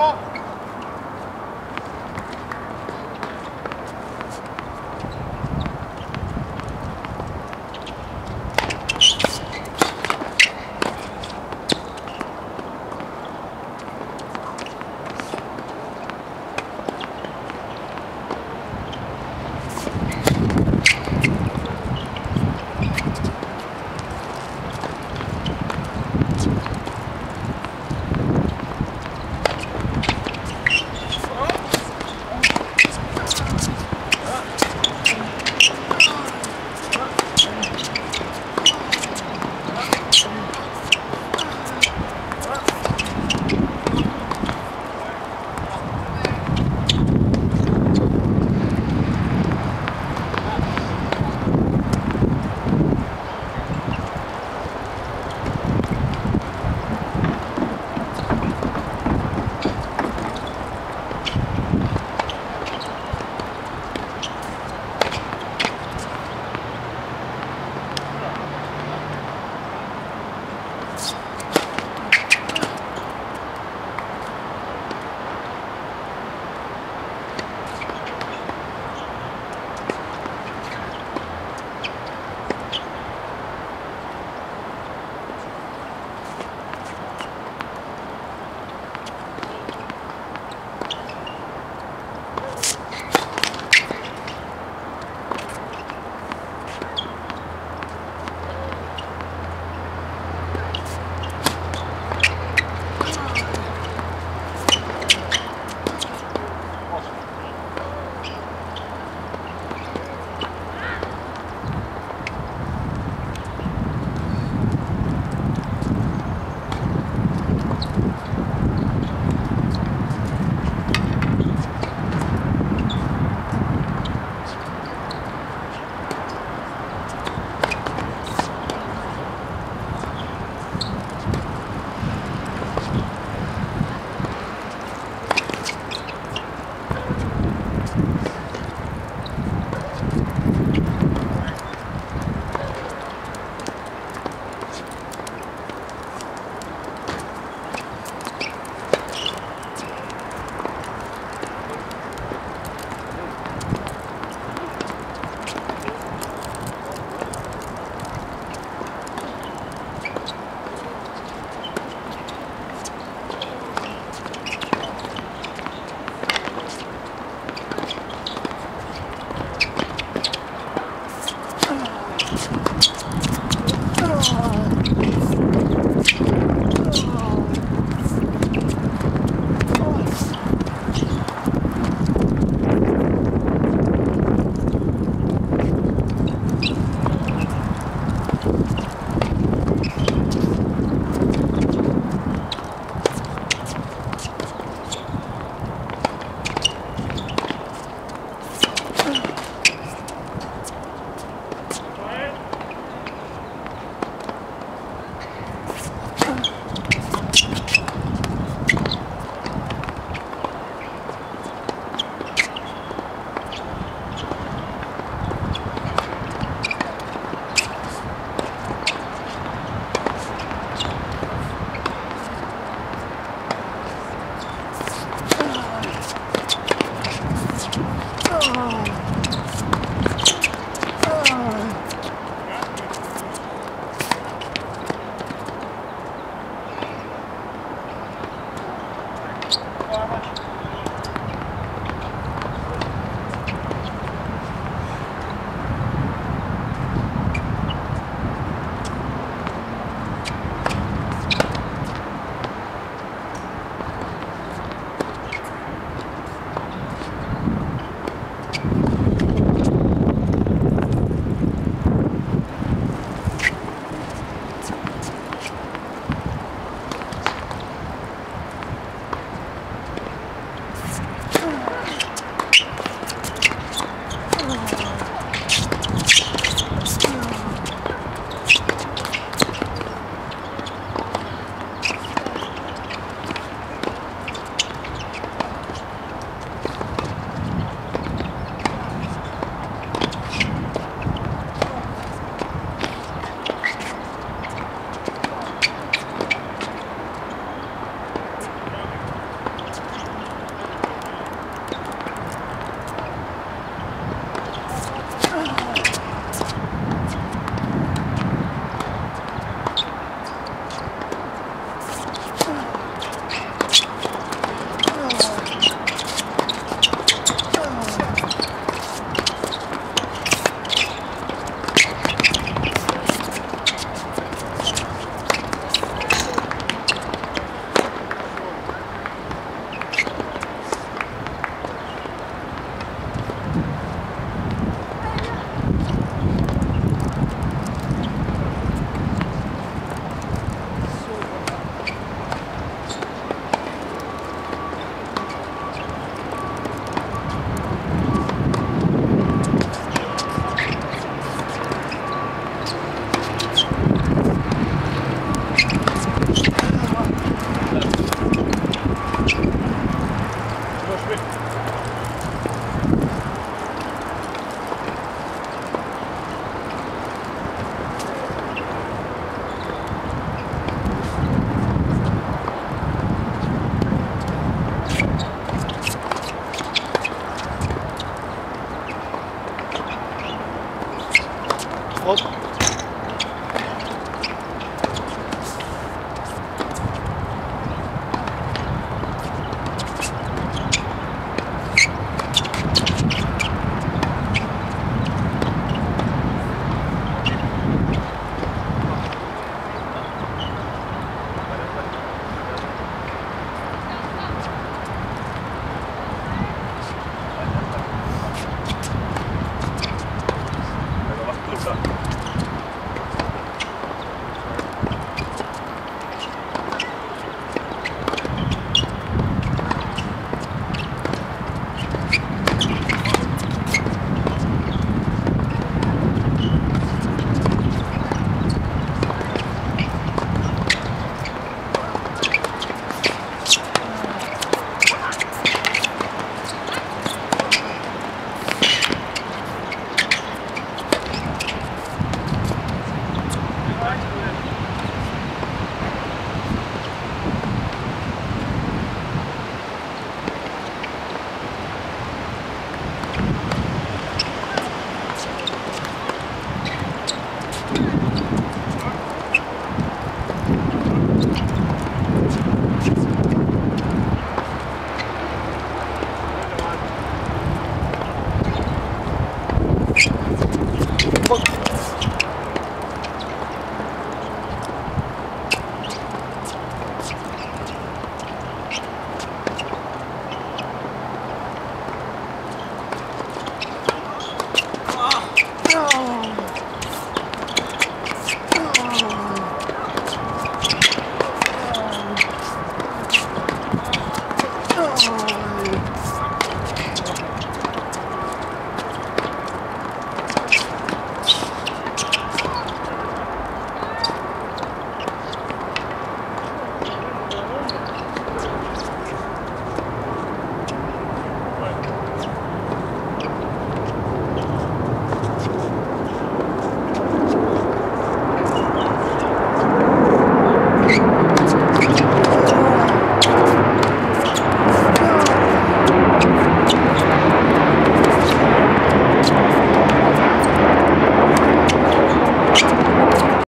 も